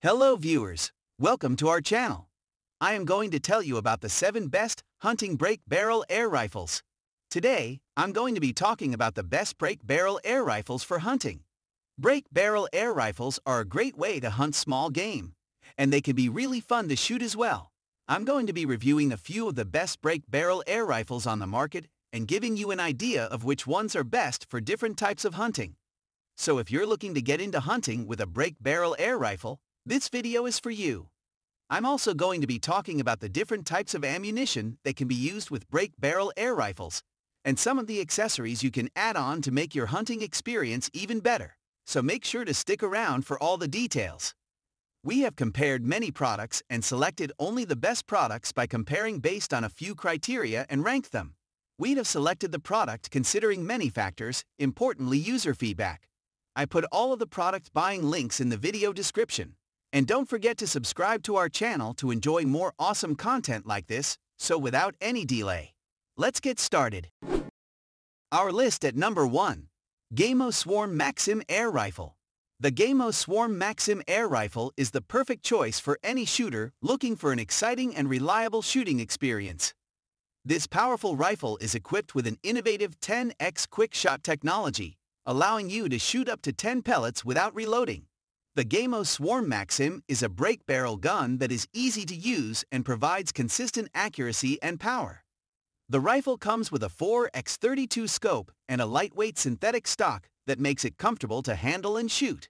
Hello viewers, welcome to our channel. I am going to tell you about the 7 best hunting break barrel air rifles. Today, I'm going to be talking about the best break barrel air rifles for hunting. Break barrel air rifles are a great way to hunt small game, and they can be really fun to shoot as well. I'm going to be reviewing a few of the best break barrel air rifles on the market and giving you an idea of which ones are best for different types of hunting. So if you're looking to get into hunting with a break barrel air rifle, this video is for you. I'm also going to be talking about the different types of ammunition that can be used with break barrel air rifles and some of the accessories you can add on to make your hunting experience even better. So make sure to stick around for all the details. We have compared many products and selected only the best products by comparing based on a few criteria and ranked them. We'd have selected the product considering many factors, importantly user feedback. I put all of the product buying links in the video description. And don't forget to subscribe to our channel to enjoy more awesome content like this, so without any delay. Let's get started. Our list at number 1. Gamo Swarm Maxxim Air Rifle. The Gamo Swarm Maxxim Air Rifle is the perfect choice for any shooter looking for an exciting and reliable shooting experience. This powerful rifle is equipped with an innovative 10x quick shot technology, allowing you to shoot up to 10 pellets without reloading. The Gamo Swarm Maxxim is a break barrel gun that is easy to use and provides consistent accuracy and power. The rifle comes with a 4x32 scope and a lightweight synthetic stock that makes it comfortable to handle and shoot.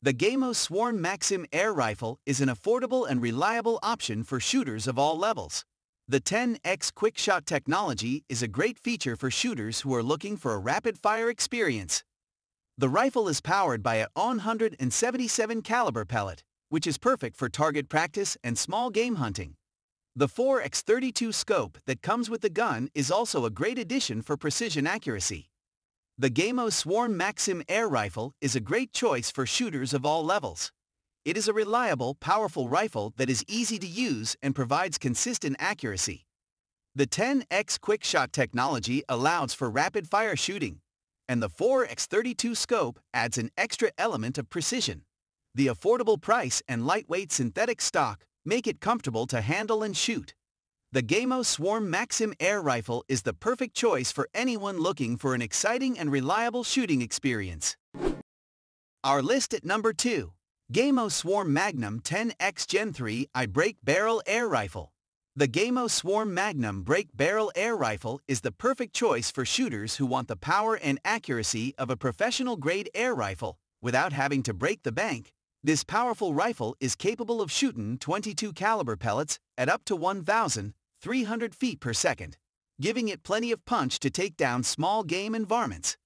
The Gamo Swarm Maxxim air rifle is an affordable and reliable option for shooters of all levels. The 10X Quick Shot technology is a great feature for shooters who are looking for a rapid-fire experience. The rifle is powered by a 177 caliber pellet, which is perfect for target practice and small game hunting. The 4x32 scope that comes with the gun is also a great addition for precision accuracy. The Gamo Swarm Maxxim air rifle is a great choice for shooters of all levels. It is a reliable, powerful rifle that is easy to use and provides consistent accuracy. The 10X Quick Shot technology allows for rapid-fire shooting, and the 4X32 scope adds an extra element of precision. The affordable price and lightweight synthetic stock make it comfortable to handle and shoot. The Gamo Swarm Maxxim air rifle is the perfect choice for anyone looking for an exciting and reliable shooting experience. Our list at number 2. Gamo Swarm Magnum 10X Gen 3 I Break Barrel Air Rifle. The Gamo Swarm Magnum Break Barrel Air Rifle is the perfect choice for shooters who want the power and accuracy of a professional-grade air rifle without having to break the bank. This powerful rifle is capable of shooting 22 caliber pellets at up to 1,300 feet per second, giving it plenty of punch to take down small game environments.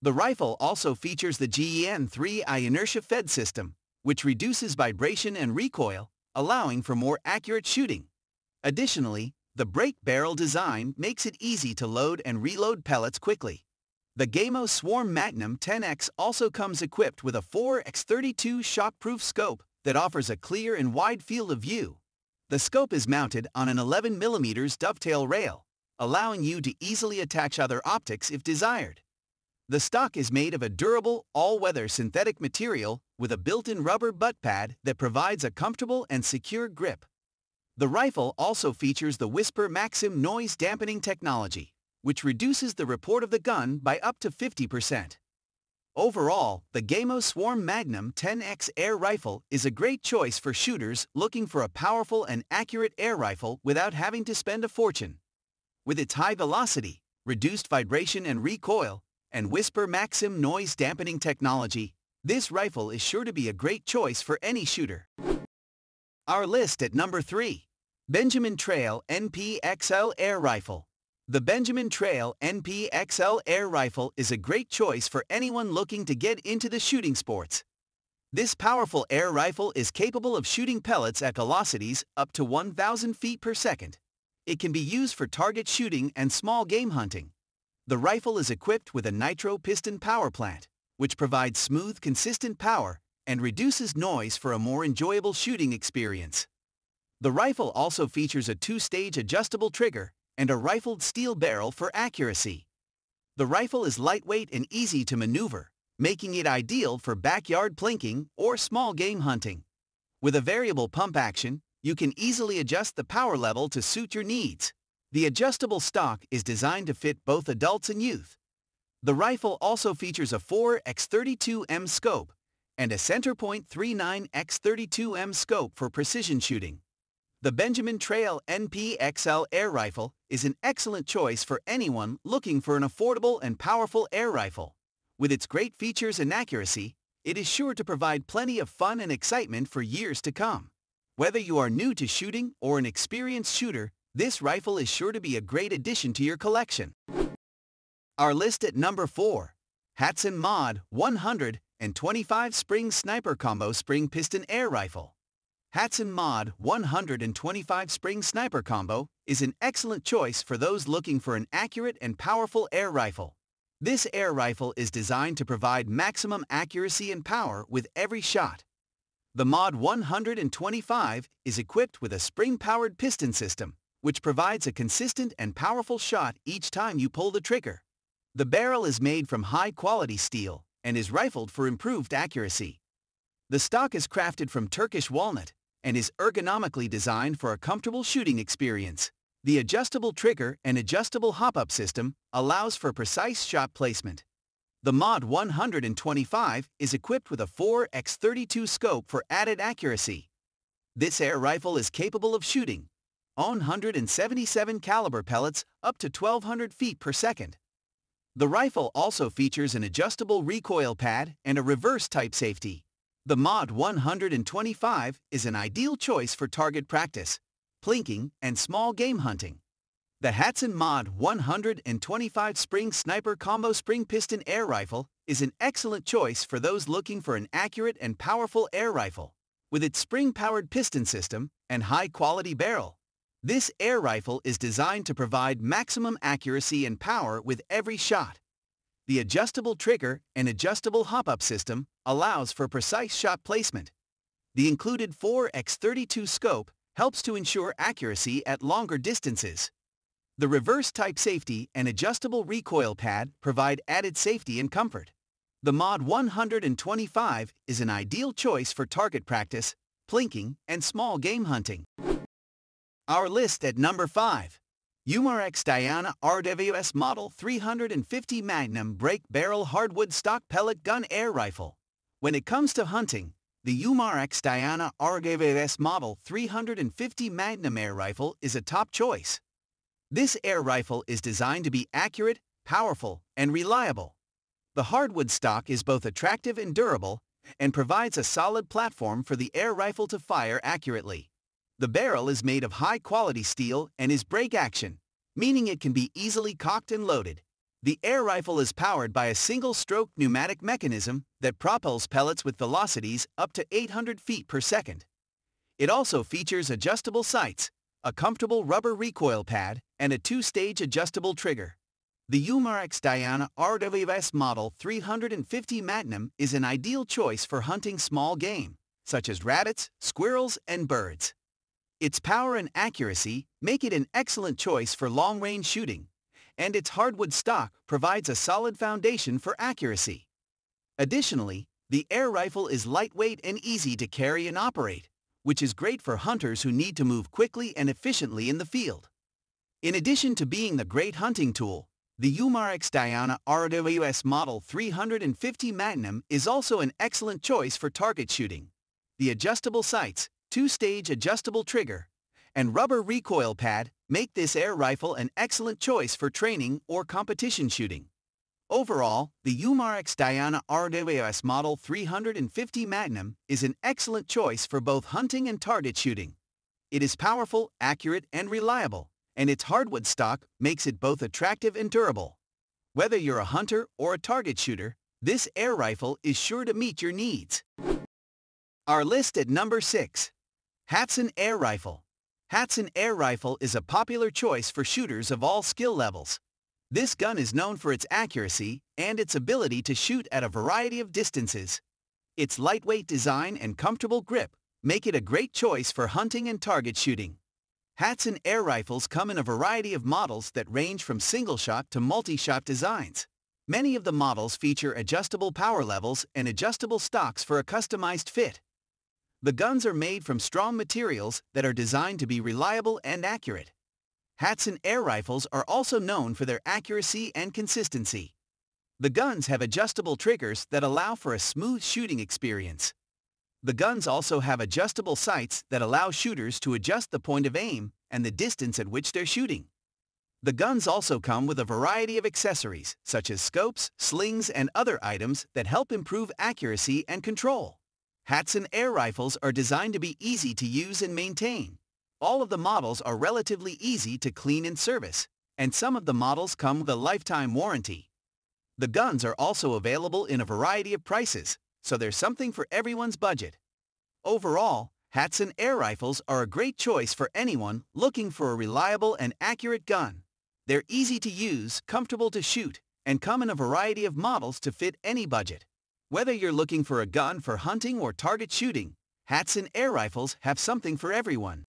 The rifle also features the GEN-3I inertia fed system, which reduces vibration and recoil, allowing for more accurate shooting. Additionally, the break barrel design makes it easy to load and reload pellets quickly. The Gamo Swarm Magnum 10X also comes equipped with a 4x32 shockproof scope that offers a clear and wide field of view. The scope is mounted on an 11mm dovetail rail, allowing you to easily attach other optics if desired. The stock is made of a durable, all-weather synthetic material with a built-in rubber butt pad that provides a comfortable and secure grip. The rifle also features the Whisper Maxxim noise dampening technology, which reduces the report of the gun by up to 50%. Overall, the Gamo Swarm Magnum 10X air rifle is a great choice for shooters looking for a powerful and accurate air rifle without having to spend a fortune. With its high velocity, reduced vibration and recoil, and Whisper Maxxim noise dampening technology, this rifle is sure to be a great choice for any shooter. Our list at number 3. Benjamin Trail NPXL Air Rifle. The Benjamin Trail NPXL Air Rifle is a great choice for anyone looking to get into the shooting sports. This powerful air rifle is capable of shooting pellets at velocities up to 1,000 feet per second. It can be used for target shooting and small game hunting. The rifle is equipped with a nitro piston power plant, which provides smooth, consistent power and reduces noise for a more enjoyable shooting experience. The rifle also features a two-stage adjustable trigger and a rifled steel barrel for accuracy. The rifle is lightweight and easy to maneuver, making it ideal for backyard plinking or small game hunting. With a variable pump action, you can easily adjust the power level to suit your needs. The adjustable stock is designed to fit both adults and youth. The rifle also features a 4x32M scope and a Centerpoint 39x32M scope for precision shooting. The Benjamin Trail NP-XL air rifle is an excellent choice for anyone looking for an affordable and powerful air rifle. With its great features and accuracy, it is sure to provide plenty of fun and excitement for years to come. Whether you are new to shooting or an experienced shooter, this rifle is sure to be a great addition to your collection. Our list at number 4. Hatsan Mod 125 Spring Sniper Combo Spring Piston Air Rifle. Hatsan Mod 125 Spring Sniper Combo is an excellent choice for those looking for an accurate and powerful air rifle. This air rifle is designed to provide maximum accuracy and power with every shot. The Mod 125 is equipped with a spring-powered piston system, which provides a consistent and powerful shot each time you pull the trigger. The barrel is made from high-quality steel and is rifled for improved accuracy. The stock is crafted from Turkish walnut and is ergonomically designed for a comfortable shooting experience. The adjustable trigger and adjustable hop-up system allows for precise shot placement. The Mod 125 is equipped with a 4x32 scope for added accuracy. This air rifle is capable of shooting 177 caliber pellets up to 1200 feet per second. The rifle also features an adjustable recoil pad and a reverse type safety. The Mod 125 is an ideal choice for target practice, plinking, and small game hunting. The Hatsan Mod 125 Spring Sniper Combo Spring Piston Air Rifle is an excellent choice for those looking for an accurate and powerful air rifle. With its spring-powered piston system and high-quality barrel, this air rifle is designed to provide maximum accuracy and power with every shot. The adjustable trigger and adjustable hop-up system allows for precise shot placement. The included 4x32 scope helps to ensure accuracy at longer distances. The reverse type safety and adjustable recoil pad provide added safety and comfort. The Mod 125 is an ideal choice for target practice, plinking, and small game hunting. Our list at number 5. Umarex Diana RWS Model 350 Magnum Break Barrel Hardwood Stock Pellet Gun Air Rifle. When it comes to hunting, the Umarex Diana RWS Model 350 Magnum Air Rifle is a top choice. This air rifle is designed to be accurate, powerful, and reliable. The hardwood stock is both attractive and durable and provides a solid platform for the air rifle to fire accurately. The barrel is made of high-quality steel and is break action, meaning it can be easily cocked and loaded. The air rifle is powered by a single-stroke pneumatic mechanism that propels pellets with velocities up to 800 feet per second. It also features adjustable sights, a comfortable rubber recoil pad, and a two-stage adjustable trigger. The Umarex Diana RWS Model 350 Magnum is an ideal choice for hunting small game, such as rabbits, squirrels, and birds. Its power and accuracy make it an excellent choice for long-range shooting, and its hardwood stock provides a solid foundation for accuracy. Additionally, the air rifle is lightweight and easy to carry and operate, which is great for hunters who need to move quickly and efficiently in the field. In addition to being the great hunting tool, the Umarex Diana RWS Model 350 Magnum is also an excellent choice for target shooting. The adjustable sights, two-stage adjustable trigger, and rubber recoil pad make this air rifle an excellent choice for training or competition shooting. Overall, the Umarex Diana RWS Model 350 Magnum is an excellent choice for both hunting and target shooting. It is powerful, accurate, and reliable, and its hardwood stock makes it both attractive and durable. Whether you're a hunter or a target shooter, this air rifle is sure to meet your needs. Our list at number 6. Hatsan Air Rifle. Hatsan Air Rifle is a popular choice for shooters of all skill levels. This gun is known for its accuracy and its ability to shoot at a variety of distances. Its lightweight design and comfortable grip make it a great choice for hunting and target shooting. Hatsan air rifles come in a variety of models that range from single-shot to multi-shot designs. Many of the models feature adjustable power levels and adjustable stocks for a customized fit. The guns are made from strong materials that are designed to be reliable and accurate. Hatsan air rifles are also known for their accuracy and consistency. The guns have adjustable triggers that allow for a smooth shooting experience. The guns also have adjustable sights that allow shooters to adjust the point of aim and the distance at which they're shooting. The guns also come with a variety of accessories, such as scopes, slings, and other items that help improve accuracy and control. Hatsan air rifles are designed to be easy to use and maintain. All of the models are relatively easy to clean and service, and some of the models come with a lifetime warranty. The guns are also available in a variety of prices, so there's something for everyone's budget. Overall, Hatsan air rifles are a great choice for anyone looking for a reliable and accurate gun. They're easy to use, comfortable to shoot, and come in a variety of models to fit any budget. Whether you're looking for a gun for hunting or target shooting, Hatsan air rifles have something for everyone.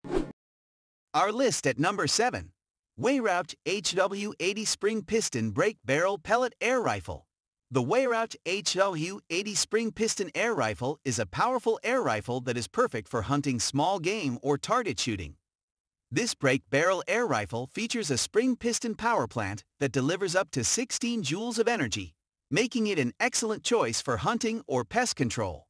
Our list at number 7. Weihrauch HW80 Spring Piston Break Barrel Pellet Air Rifle. The Weihrauch HW80 Spring Piston Air Rifle is a powerful air rifle that is perfect for hunting small game or target shooting. This break barrel air rifle features a spring piston power plant that delivers up to 16 joules of energy, making it an excellent choice for hunting or pest control.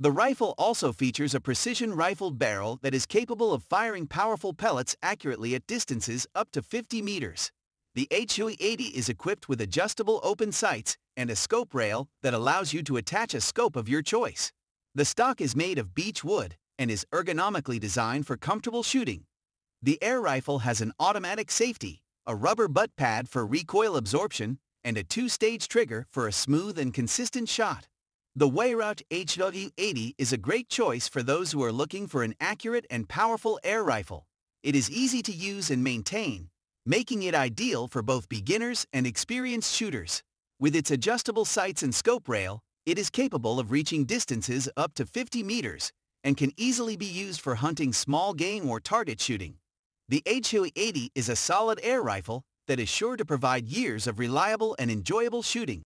The rifle also features a precision rifled barrel that is capable of firing powerful pellets accurately at distances up to 50 meters. The HW80 is equipped with adjustable open sights and a scope rail that allows you to attach a scope of your choice. The stock is made of beech wood and is ergonomically designed for comfortable shooting. The air rifle has an automatic safety, a rubber butt pad for recoil absorption, and a two-stage trigger for a smooth and consistent shot. The Weihrauch HW80 is a great choice for those who are looking for an accurate and powerful air rifle. It is easy to use and maintain, making it ideal for both beginners and experienced shooters. With its adjustable sights and scope rail, it is capable of reaching distances up to 50 meters and can easily be used for hunting small game or target shooting. The HW80 is a solid air rifle that is sure to provide years of reliable and enjoyable shooting.